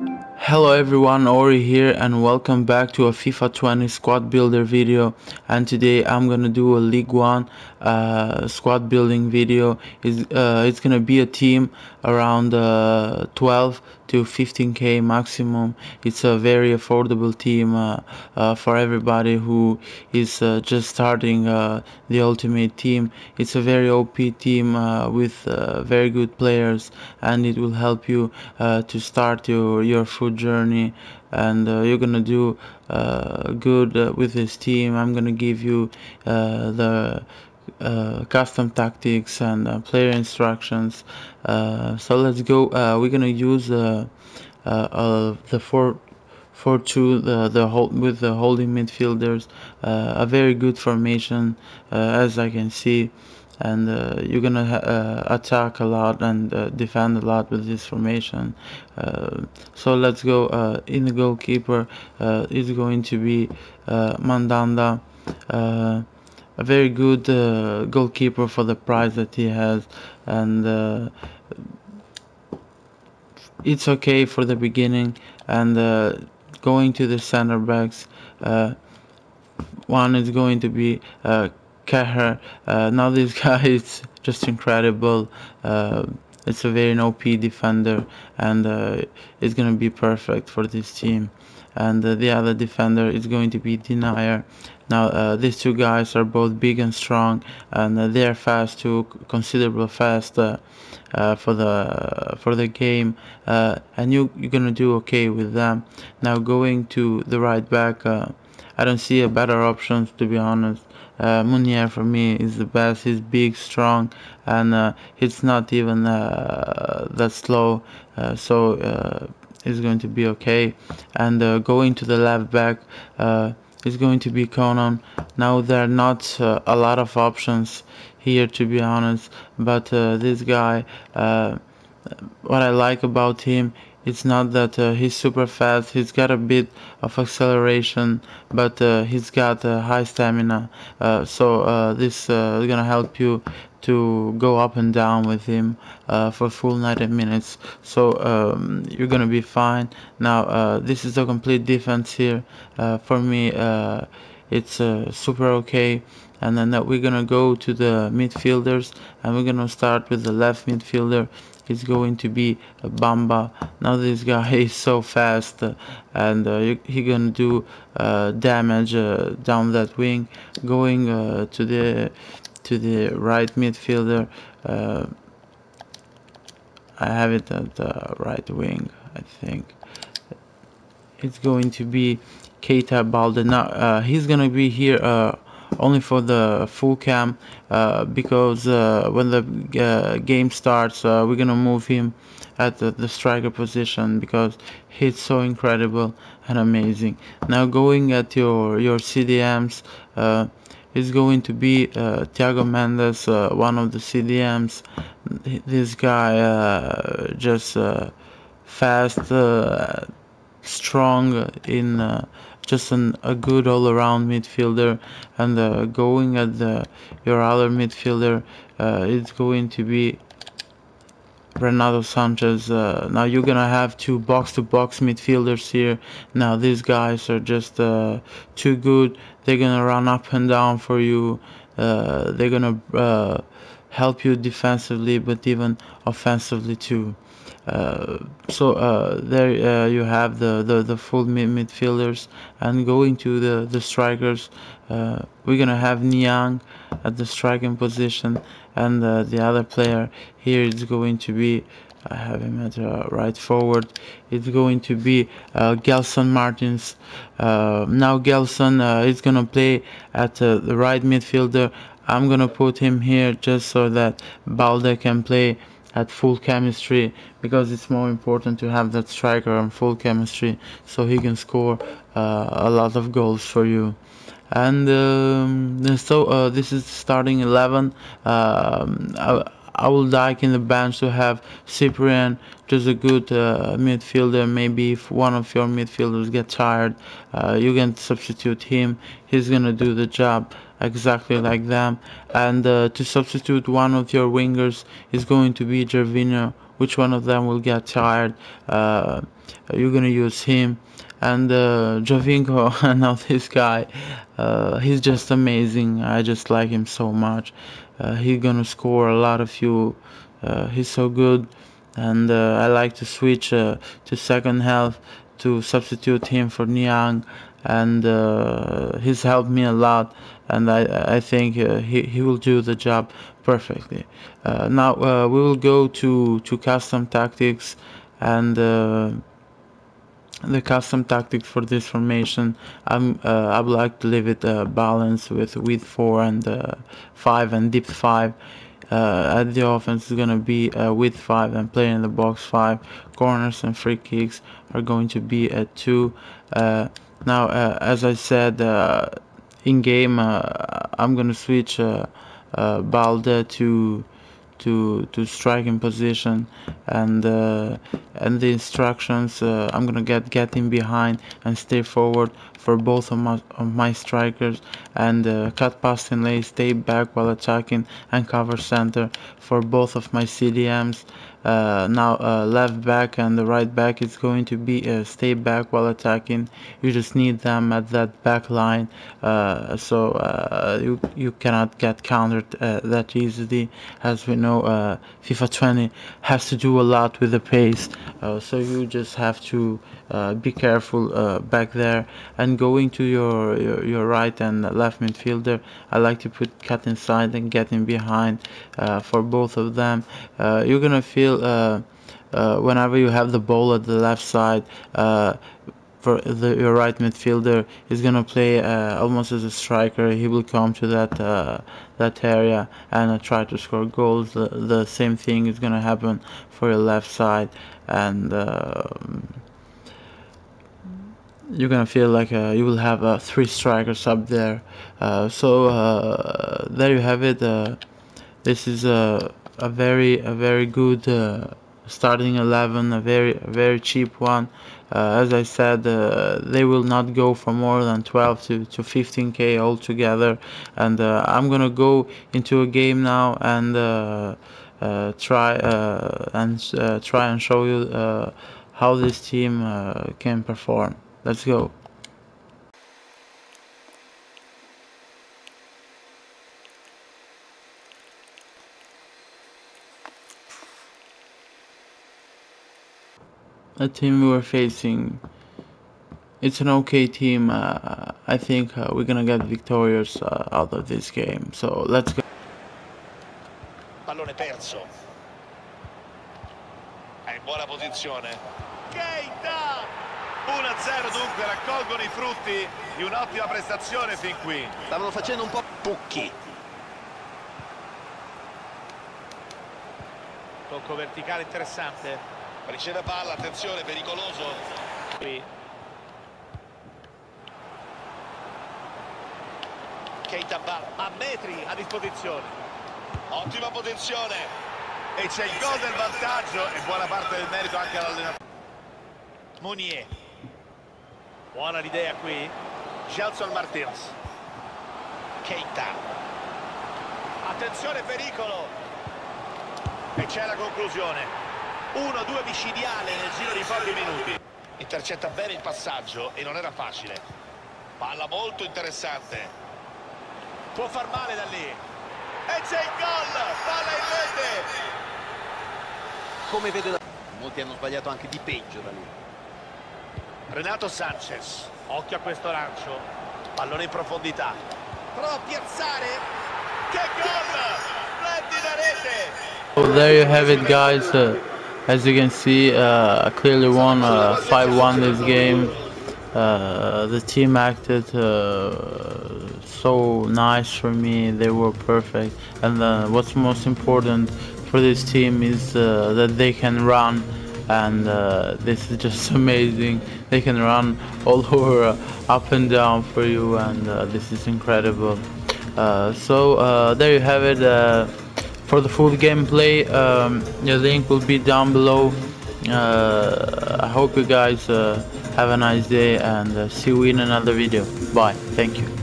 Hello everyone, Ori here and welcome back to a FIFA 20 squad builder video and today I'm gonna do a Ligue 1 uh, squad building video. It's, uh, it's gonna be a team around uh, 12 to 15k maximum. It's a very affordable team uh, uh, for everybody who is uh, just starting the ultimate team. It's a very OP team with very good players and it will help you to start your, your FUT journey and uh, you're gonna do uh, good uh, with this team. I'm gonna give you the uh, custom tactics and uh, player instructions. Uh, so let's go. we're gonna use the 4 4 2 the the with the holding midfielders a very good formation as I can see and uh, you're gonna uh, attack a lot and uh, defend a lot with this formation so let's go in the goalkeeper is going to be Mandanda a very good uh, goalkeeper for the price that he has and uh, it's okay for the beginning and uh, going to the center backs uh, one is going to be uh, uh, now this guy is just incredible. Uh, it's a very OP defender and it's gonna be perfect for this team and uh, the other defender is going to be Denayer now uh, these two guys are both big and strong and uh, they're fast too considerable fast uh, uh, for the for the game uh, and you you're gonna do okay with them now going to the right back I don't see a better option to be honest uh, Meunier for me is the best. He's big, strong, and uh, he's not even uh, that slow. Uh, so uh, he's going to be okay. And uh, going to the left back is going to be Konan. Now there are not a lot of options here, to be honest. But this guy, what I like about him it's not that uh, he's super fast he's got a bit of acceleration but uh, he's got uh, high stamina. Uh, so uh, this uh, is gonna help you to go up and down with him for full 90 minutes. So um, you're gonna be fine. Now this is a complete defense here. For me it's super okay. And then that we're gonna go to the midfielders and we're gonna start with the left midfielder it's going to be Bamba. Now this guy is so fast uh, and uh, he gonna do uh, damage uh, down that wing going uh, to the to the right midfielder uh, I have it at the right wing I think. It's going to be Keita Balde now he's gonna be here only for the full cam uh, because uh, when the uh, game starts uh, we're gonna move him at the, the, striker position because he's so incredible and amazing. Now going at your your CDMs uh, is going to be uh, Thiago Mendes one of the CDMs this guy just fast strong in just an, a good all-around midfielder and uh, going at the your other midfielder uh, it's going to be Renato Sanches. Uh, now you're gonna have two box-to-box -box midfielders here. Now these guys are just uh, too good. They're gonna run up and down for you. Uh, they're gonna uh, help you defensively but even offensively too uh, so uh, there uh, you have the, the, the full mid midfielders and going to the, the strikers. Uh, we're gonna have Niang at the striking position and uh, the other player here is going to be I have him at right forward it's going to be Gelson Martins. Now Gelson is gonna play at the right midfielder. I'm gonna put him here just so that Balde can play at full chemistry because it's more important to have that striker on full chemistry so he can score uh, a lot of goals for you. And um, so uh, this is starting 11 um, I, I would like in the bench to have Cyprien just a good uh, midfielder. Maybe if one of your midfielders get tired uh, you can substitute him. He's gonna do the job exactly like them. And uh, to substitute one of your wingers is going to be Gervinho. Which one of them will get tired? Uh, you're gonna use him. And uh, Giovinco now this guy. Uh, he's just amazing. I just like him so much he's gonna score a lot of you uh, he's so good. And uh, I like to switch uh, to second half to substitute him for Niang. And uh, he's helped me a lot. And I, I think uh, he, he will do the job perfectly. Uh, now uh, we will go to, to custom tactics. And uh, the custom tactics for this formation. I'm, uh, I would like to leave it balanced with width 4 and 5 and deep 5 uh, at the offense is going to be uh, with 5 and playing in the box 5 corners and free kicks are going to be at 2 uh, now uh, as I said uh, in game uh, I'm going to switch Balde to to to striking position and uh, and the instructions uh, I'm gonna get get in behind and stay forward for both of my, of my strikers and uh, cut past and lay stay back while attacking and cover center for both of my CDMs uh, now uh, left back and the right back is going to be uh, stay back while attacking. You just need them at that back line so you, you cannot get countered that easily. As we know FIFA 20 has to do a lot with the pace so you just have to be careful back there. And going to your, your, your right and left midfielder I like to put cut inside and get in behind for both of them. You're gonna feel feel uh, uh, whenever you have the ball at the left side uh, for the, your right midfielder is gonna play uh, almost as a striker. He will come to that uh, that area and uh, try to score goals. The, the, same thing is gonna happen for your left side, and you're gonna feel like you will have three strikers up there. so there you have it. this is a a very a very good uh, starting 11 a very very cheap one. Uh, as I said uh, they will not go for more than 12 to, to 15k altogether. And uh, I'm gonna go into a game now and uh, uh, try and try and show you how this team can perform. Let's go the team we were facing. It's an okay team uh, I think uh, we're gonna get victorious uh, out of this game. So let's go. Pallone perso è in buona posizione. Keita! 1-0 dunque raccolgono i frutti di un'ottima prestazione fin qui. Stavano facendo un po' Pucchi. Tocco verticale interessante riceve palla, attenzione, pericoloso. Qui. Keita Ball a metri a disposizione. Ottima posizione. E c'è il gol del vantaggio e buona parte del merito anche all'allenatore. Monier. Buona l'idea qui. Gelson Martins. Keita. Attenzione, pericolo. E c'è la conclusione. 1-2 micidiale nel giro di pochi minuti. Intercetta bene il passaggio e non era facile. Palla molto interessante. Può far male da lì. E c'è il gol! Palla in rete! Come vede da... Molti hanno sbagliato anche di peggio da lì. Renato Sanchez. Occhio a questo lancio. Pallone in profondità. Prova a piazzare. Che gol! Splendida rete! Oh, there you have it guys. Uh... as you can see uh, I clearly won 5-1 uh, this game. Uh, the team acted uh, so nice for me. They were perfect. And uh, what's most important for this team is uh, that they can run. And this is just amazing. They can run all over up and down for you. And this is incredible. So there you have it for the full gameplay um, the link will be down below. Uh, I hope you guys uh, have a nice day and uh, see you in another video. Bye. Thank you